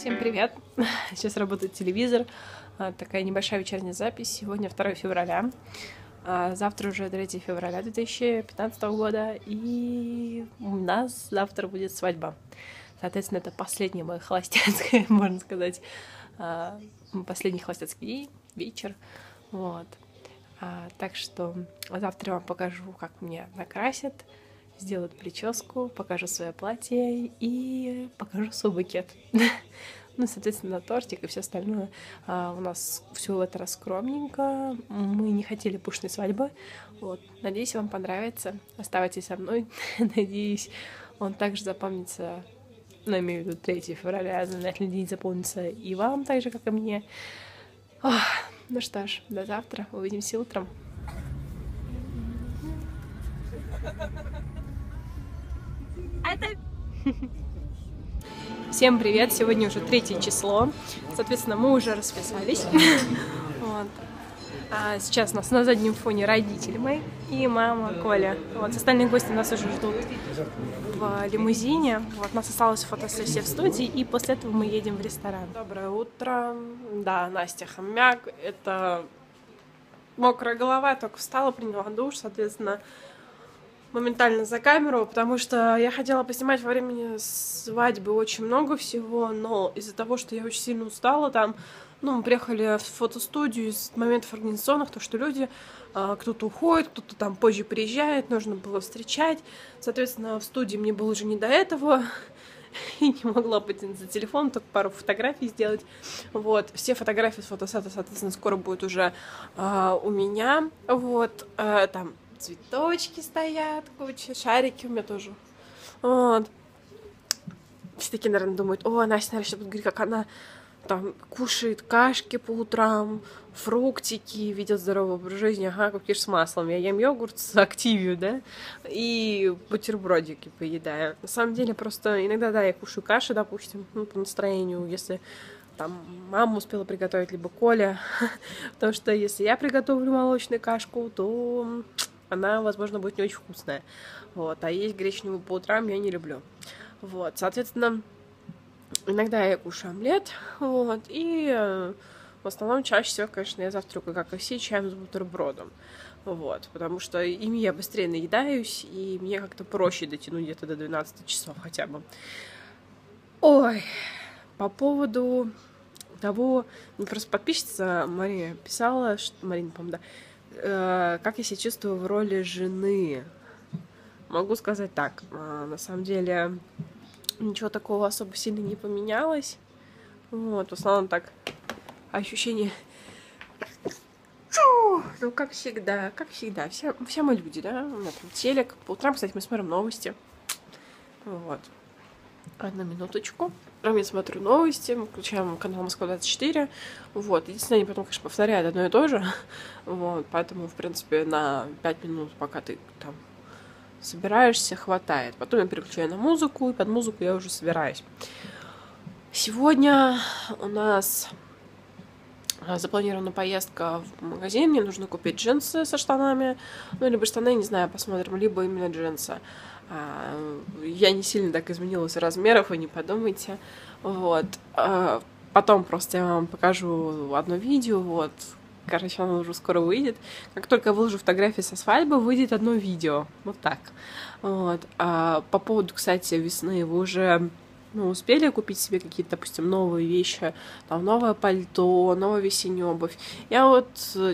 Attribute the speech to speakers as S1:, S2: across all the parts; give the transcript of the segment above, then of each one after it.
S1: Всем привет! Сейчас работает телевизор. А, такая небольшая вечерняя запись. Сегодня 2 февраля. А, завтра уже 3 февраля 2015 года. И у нас завтра будет свадьба. Соответственно, это последняя моя холостяцкая, можно сказать, а, последний холостяцкий вечер. Вот. Так что завтра вам покажу, как меня накрасят сделают прическу, покажу свое платье и покажу свой букет. Ну, соответственно, тортик и все остальное. А, у нас все в это раз скромненько. Мы не хотели пышной свадьбы. Вот. Надеюсь, вам понравится. Оставайтесь со мной. Надеюсь, он также запомнится, ну, имею в виду 3 февраля, знаменательный день запомнится и вам так же, как и мне. Ох, ну что ж, до завтра. Увидимся утром. Это... Всем привет! Сегодня уже третье число. Соответственно, мы уже расписались. Вот. А сейчас у нас на заднем фоне родители мои и мама Коля. Вот, остальные гости нас уже ждут в лимузине. Вот, у нас осталась фотосессия в студии, и после этого мы едем в ресторан. Доброе утро. Да, Настя Хомяк. Это мокрая голова, я только встала, приняла душ, соответственно, моментально за камеру, потому что я хотела поснимать во время свадьбы очень много всего, но из-за того, что я очень сильно устала там, ну, мы приехали в фотостудию из моментов организационных, то, что люди, а, кто-то уходит, кто-то там позже приезжает, нужно было встречать. Соответственно, в студии мне было уже не до этого. И не могла потянуть за телефон, только пару фотографий сделать. Вот, все фотографии с фотосета, соответственно, скоро будут уже а, у меня. Вот, а, там цветочки стоят, куча, шарики у меня тоже. Вот. Все такие, наверное, думают, о, Настя, наверное, сейчас будет говорить, как она там кушает кашки по утрам, фруктики, ведет здоровый образ жизни, ага, купишь с маслом. Я ем йогурт с активью, да, и бутербродики поедаю. На самом деле, просто иногда, да, я кушаю каши, допустим, ну, по настроению, если там мама успела приготовить, либо Коля, потому что если я приготовлю молочную кашку, то она, возможно, будет не очень вкусная. Вот. А есть гречневую по утрам я не люблю. Вот. Соответственно, иногда я кушаю омлет, вот, и э, в основном чаще всего, конечно, я завтракаю, как и все, чаем с бутербродом. Вот, потому что ими я быстрее наедаюсь, и мне как-то проще дотянуть где-то до 12 часов хотя бы. Ой, по поводу того, ну, просто подписчица Мария писала, что, Марина, по-моему, да, как я себя чувствую в роли жены? Могу сказать так, э, на самом деле ничего такого особо сильно не поменялось. Вот, в основном так ощущение ну, как всегда, как всегда, все, все мы люди, да, у меня там телек. По утрам, кстати, мы смотрим новости. Вот. Одну минуточку. Прям я смотрю новости, включаем канал Москва-24. Вот. Единственное, они потом, конечно, повторяют одно и то же. Вот. Поэтому, в принципе, на 5 минут, пока ты там собираешься, хватает. Потом я переключаю на музыку, и под музыку я уже собираюсь. Сегодня у нас а, запланирована поездка в магазин. Мне нужно купить джинсы со штанами. Ну, либо штаны, не знаю, посмотрим, либо именно джинсы. А, я не сильно так изменилась размеров, вы не подумайте. Вот. А, потом просто я вам покажу одно видео, вот. Короче, оно уже скоро выйдет. Как только выложу фотографии со свадьбы, выйдет одно видео. Вот так. Вот. А по поводу, кстати, весны, вы уже ну, успели купить себе какие-то, допустим, новые вещи, там, новое пальто, новая весенняя обувь. Я вот,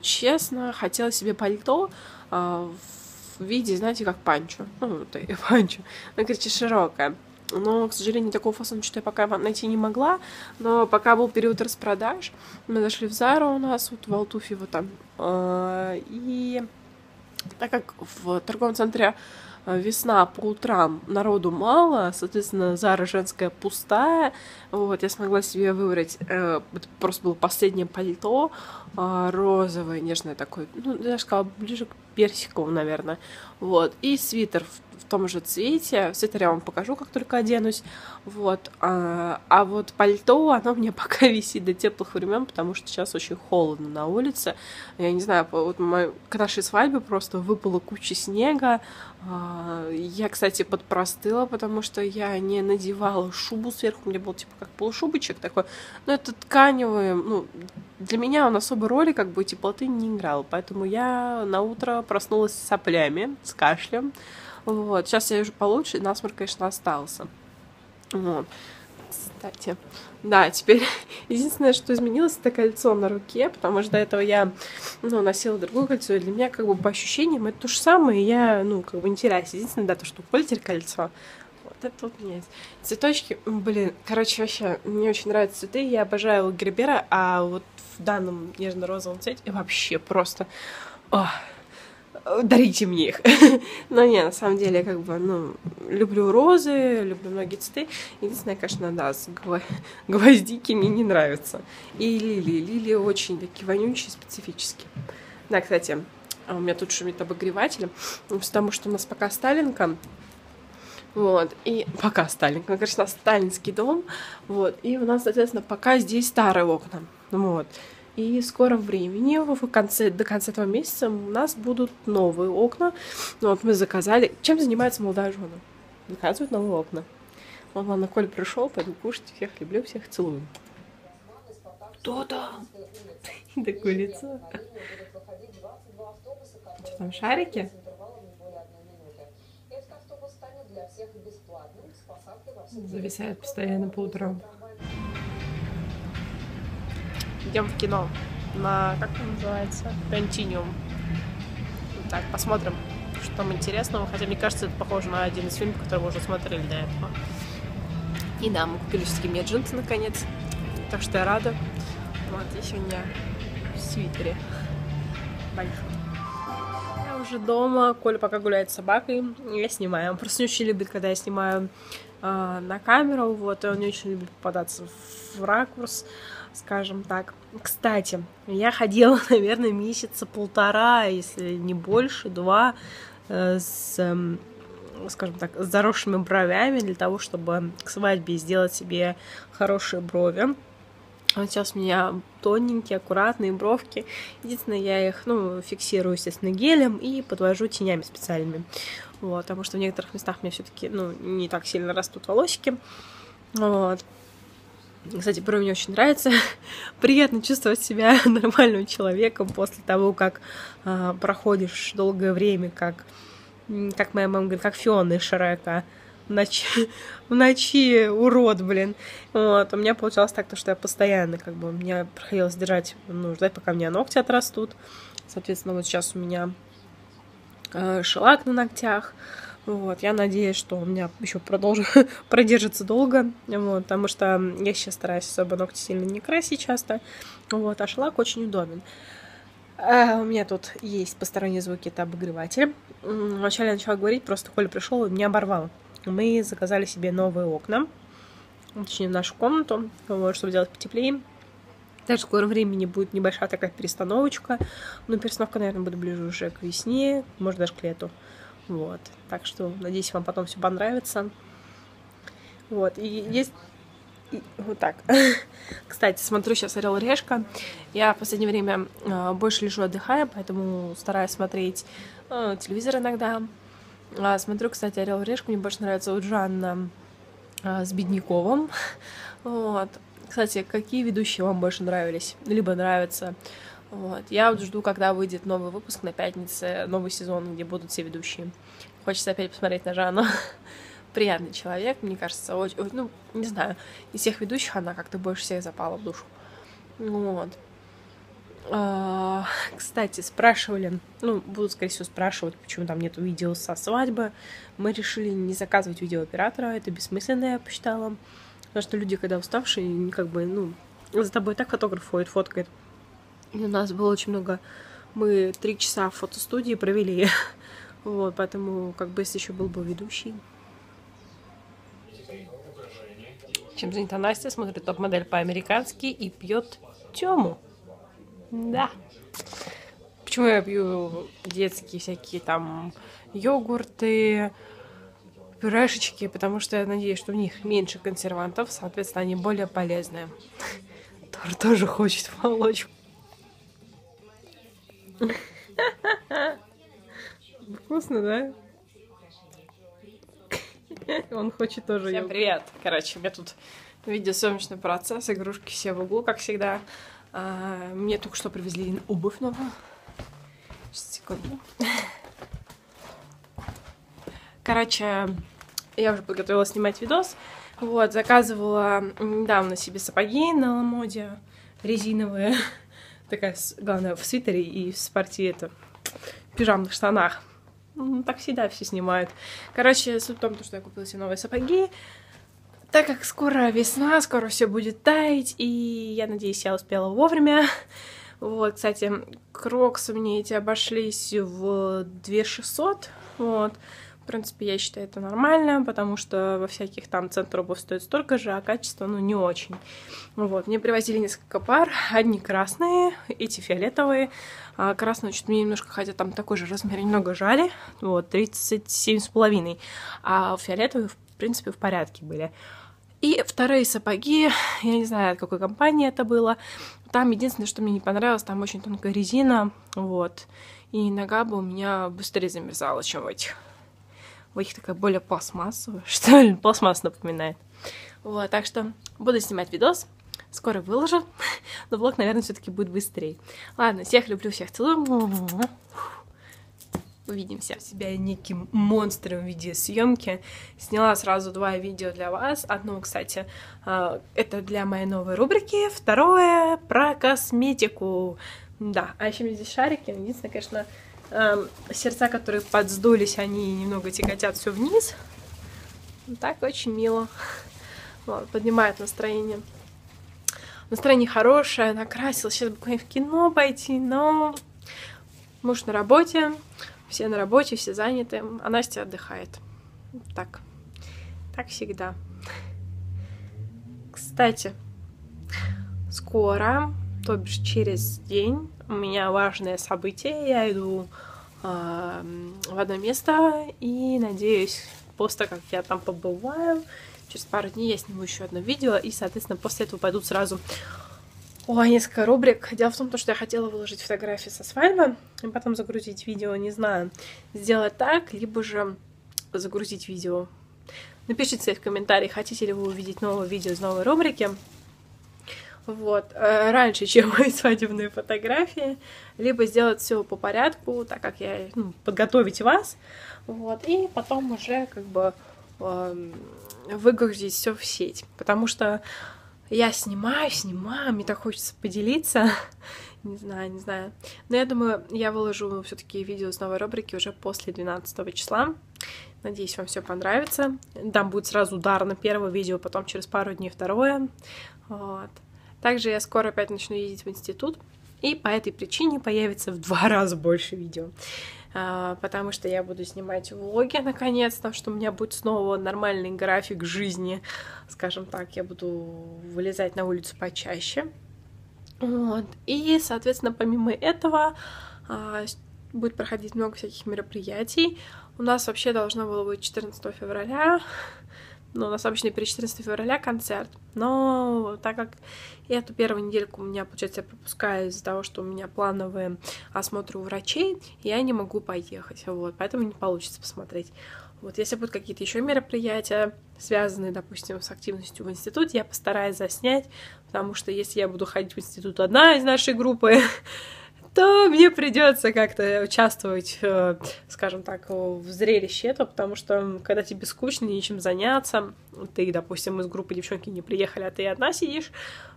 S1: честно, хотела себе пальто а, в в виде, знаете, как панчо. Ну, это и панчо. Она, короче, широкая. Но, к сожалению, такого фасона что я пока найти не могла. Но пока был период распродаж, мы зашли в Зару у нас, вот в Алтуфе вот там. А, и так как в торговом центре а, весна по утрам народу мало, соответственно, Зара женская пустая. Вот, я смогла себе выбрать, э, это просто было последнее пальто, э, розовое, нежное такое, ну, я сказала, ближе к персиковому, наверное. Вот, и свитер в, в том же цвете. Свитер я вам покажу, как только оденусь. Вот, а, а вот пальто, оно мне пока висит до теплых времен, потому что сейчас очень холодно на улице. Я не знаю, вот мой, к нашей свадьбе просто выпала куча снега. А, я, кстати, подпростыла, потому что я не надевала шубу сверху, у меня был типа как полушубочек такой. Но это тканевый, ну, для меня он особой роли как бы теплоты не играл, поэтому я на утро проснулась с соплями, с кашлем. Вот. Сейчас я уже получше, насморк, конечно, остался. Вот. Кстати, да, теперь единственное, что изменилось, это кольцо на руке, потому что до этого я ну, носила другое кольцо, и для меня как бы по ощущениям это то же самое, и я, ну, как бы не теряюсь. Единственное, да, то, что Коли кольцо, вот это вот у меня есть. Цветочки, блин, короче, вообще, мне очень нравятся цветы, я обожаю Гербера, а вот в данном нежно-розовом цвете вообще просто... Ох, дарите мне их. Но не, на самом деле, как бы, ну, люблю розы, люблю многие цветы. Единственное, конечно, да, с гвоздики мне не нравятся. И лилии. Лилии очень такие вонючие, специфические. Да, кстати, а у меня тут шумит обогреватель, потому что у нас пока Сталинка, вот, и пока Сталинка, конечно, сталинский дом, вот, и у нас, соответственно, пока здесь старые окна, вот. И в скором времени, в конце, до конца этого месяца, у нас будут новые окна. Ну, вот мы заказали. Чем занимается молодая жена? Заказывают новые окна. Вот, ладно, Коль пришел, пойду кушать. Всех люблю, всех целую. Кто там? Такое лицо. Что там, шарики? Зависает постоянно по утрам идем в кино на, как это называется, Continuum. Так, посмотрим, что там интересного. Хотя, мне кажется, это похоже на один из фильмов, который мы уже смотрели до этого. И да, мы купили все-таки мне джинсы наконец. Так что я рада. Вот, здесь у меня в свитере. Большой. Я уже дома. Коля пока гуляет с собакой. Я снимаю. Он просто не очень любит, когда я снимаю э, на камеру. Вот, и он не очень любит попадаться в ракурс скажем так. Кстати, я ходила, наверное, месяца полтора, если не больше, два, э, с, эм, скажем так, с заросшими бровями для того, чтобы к свадьбе сделать себе хорошие брови. Вот сейчас у меня тоненькие, аккуратные бровки. Единственное, я их, ну, фиксирую, естественно, гелем и подвожу тенями специальными. Вот, потому что в некоторых местах у меня все таки ну, не так сильно растут волосики. Вот. Кстати, брови мне очень нравится. Приятно чувствовать себя нормальным человеком после того, как э, проходишь долгое время, как, как моя мама говорит, как Фиона из Шрека. В ночи, в ночи урод, блин. Вот. У меня получалось так, то, что я постоянно, как бы, мне приходилось держать, ну, ждать, пока у меня ногти отрастут. Соответственно, вот сейчас у меня э, шелак на ногтях. Вот, я надеюсь, что у меня еще продолжит, продержится долго, вот, потому что я сейчас стараюсь особо ногти сильно не красить часто, вот, а шлак очень удобен. А у меня тут есть посторонние звуки, это обогреватель. Вначале я начала говорить, просто Коля пришел и меня оборвал. Мы заказали себе новые окна, точнее, в нашу комнату, вот, чтобы сделать потеплее. Даже в скором времени будет небольшая такая перестановочка. Но перестановка, наверное, будет ближе уже к весне, может даже к лету. Вот. Так что, надеюсь, вам потом все понравится. Вот. И есть и вот так. Кстати, смотрю сейчас Орел Решка. Я в последнее время э, больше лежу отдыхая, поэтому стараюсь смотреть э, телевизор иногда. А, смотрю, кстати, Орел Решку. Мне больше нравится вот Жанна э, с Бедняковым. Вот. Кстати, какие ведущие вам больше нравились? Либо нравятся? Вот. Я вот жду, когда выйдет новый выпуск на пятнице, новый сезон, где будут все ведущие. Хочется опять посмотреть на Жанну. Приятный человек, мне кажется, очень, ну, не знаю, из всех ведущих она как-то больше всех запала в душу. Вот. А, кстати, спрашивали, ну, будут, скорее всего, спрашивать, почему там нет видео со свадьбы. Мы решили не заказывать видеооператора, это бессмысленно, я посчитала. Потому что люди, когда уставшие, как бы, ну, за тобой так фотограф ходит, фоткает. И у нас было очень много... Мы три часа в фотостудии провели. вот, поэтому, как бы, если еще был бы ведущий. Чем занята Настя? Смотрит топ-модель по-американски и пьет тему. Да. почему я пью детские всякие там йогурты, пюрешечки, потому что я надеюсь, что в них меньше консервантов, соответственно, они более полезные. Тор тоже хочет молочку. Вкусно, да? Он хочет тоже Всем привет! Короче, у меня тут видеосъемочный процесс, игрушки все в углу, как всегда. А, мне только что привезли обувь новую. Сейчас, секунду. Короче, я уже подготовила снимать видос. Вот, заказывала недавно себе сапоги на ламоде резиновые. Такая, главное, в свитере и в спорте это, в пижамных штанах. Ну, так всегда все снимают. Короче, суть в том, что я купила себе новые сапоги. Так как скоро весна, скоро все будет таять, и я надеюсь, я успела вовремя. Вот, кстати, кроксы мне эти обошлись в 2600, вот. Принципе, я считаю это нормально, потому что во всяких там центрах обувь стоит столько же, а качество, ну, не очень. Вот, мне привозили несколько пар, одни красные, эти фиолетовые. А чуть мне немножко, хотя там такой же размер, немного жали, вот, 37,5. А фиолетовые, в принципе, в порядке были. И вторые сапоги, я не знаю, от какой компании это было. Там единственное, что мне не понравилось, там очень тонкая резина, вот. И нога бы у меня быстрее замерзала, чем в этих. У них такая более пластмассовая, что ли, пластмасс напоминает. Вот, так что буду снимать видос, скоро выложу, но влог, наверное, все таки будет быстрее. Ладно, всех люблю, всех целую. Увидимся. Себя неким монстром в виде съемки. Сняла сразу два видео для вас. Одно, кстати, а, это для моей новой рубрики. Второе про косметику. Да, а еще здесь шарики. Единственное, конечно, Эм, сердца, которые подсдулись, они немного тяготят все вниз. Так очень мило. Вот, поднимает настроение. Настроение хорошее, накрасилась. Сейчас бы в кино пойти, но муж на работе, все на работе, все заняты, а Настя отдыхает. Так, так всегда. Кстати, скоро, то бишь через день, у меня важное событие. Я иду э, в одно место и надеюсь, после как я там побываю, через пару дней я сниму еще одно видео, и, соответственно, после этого пойдут сразу Ой, несколько рубрик. Дело в том, что я хотела выложить фотографии со свадьбы, и потом загрузить видео, не знаю, сделать так, либо же загрузить видео. Напишите в комментариях, хотите ли вы увидеть новое видео из новой рубрики вот, э, раньше, чем мои свадебные фотографии, либо сделать все по порядку, так как я, ну, подготовить вас, вот, и потом уже как бы э, выгрузить все в сеть, потому что я снимаю, снимаю, мне так хочется поделиться, не знаю, не знаю. Но я думаю, я выложу все таки видео с новой рубрики уже после 12 числа. Надеюсь, вам все понравится. Там будет сразу удар на первое видео, потом через пару дней второе. Вот. Также я скоро опять начну ездить в институт, и по этой причине появится в два раза больше видео. А, потому что я буду снимать влоги наконец-то, что у меня будет снова нормальный график жизни, скажем так, я буду вылезать на улицу почаще. Вот. И, соответственно, помимо этого а, будет проходить много всяких мероприятий. У нас вообще должно было быть 14 февраля ну, у нас обычно перед 14 февраля концерт. Но так как эту первую недельку у меня, получается, я пропускаю из-за того, что у меня плановые осмотры у врачей, я не могу поехать. Вот, поэтому не получится посмотреть. Вот, если будут какие-то еще мероприятия, связанные, допустим, с активностью в институте, я постараюсь заснять, потому что если я буду ходить в институт одна из нашей группы, то мне придется как-то участвовать, э, скажем так, в зрелище этого, потому что когда тебе скучно, нечем заняться, ты, допустим, из группы девчонки не приехали, а ты одна сидишь,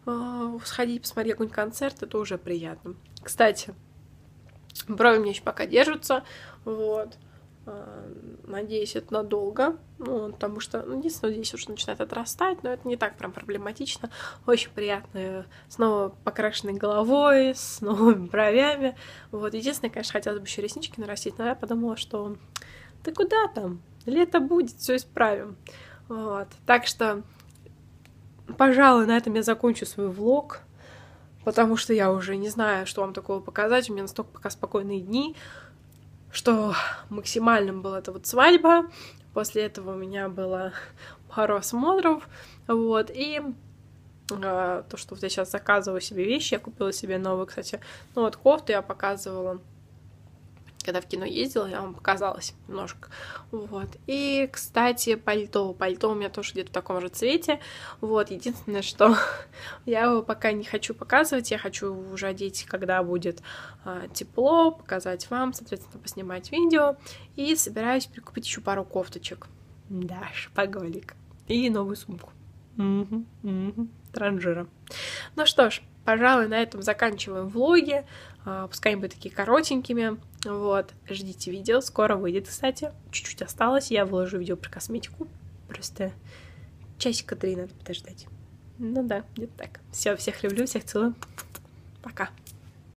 S1: э, сходить посмотреть какой-нибудь концерт, это уже приятно. Кстати, брови мне еще пока держатся, вот. А, надеюсь, это надолго, ну, потому что, ну, единственное, здесь уже начинает отрастать, но это не так прям проблематично. Очень приятно, снова покрашенной головой, с новыми бровями. Вот, единственное, конечно, хотелось бы еще реснички нарастить, но я подумала, что ты куда там? Лето будет, все исправим. Вот, так что, пожалуй, на этом я закончу свой влог потому что я уже не знаю, что вам такого показать. У меня настолько пока спокойные дни, что максимальным была это вот свадьба. После этого у меня было пару осмотров, вот, и э, то, что вот я сейчас заказываю себе вещи, я купила себе новые, кстати, ну вот кофту я показывала когда в кино ездила, я вам показалась немножко. Вот. И, кстати, пальто. Пальто у меня тоже где-то в таком же цвете. Вот. Единственное, что я его пока не хочу показывать. Я хочу уже одеть, когда будет а, тепло, показать вам, соответственно, поснимать видео. И собираюсь прикупить еще пару кофточек. Да, шпаголик. И новую сумку. Угу, угу. Транжира. Ну что ж, пожалуй, на этом заканчиваем влоги. А, пускай они будут такие коротенькими. Вот, ждите видео, скоро выйдет, кстати. Чуть-чуть осталось, я выложу видео про косметику. Просто часика три надо подождать. Ну да, где-то так. Все, всех люблю, всех целую. Пока.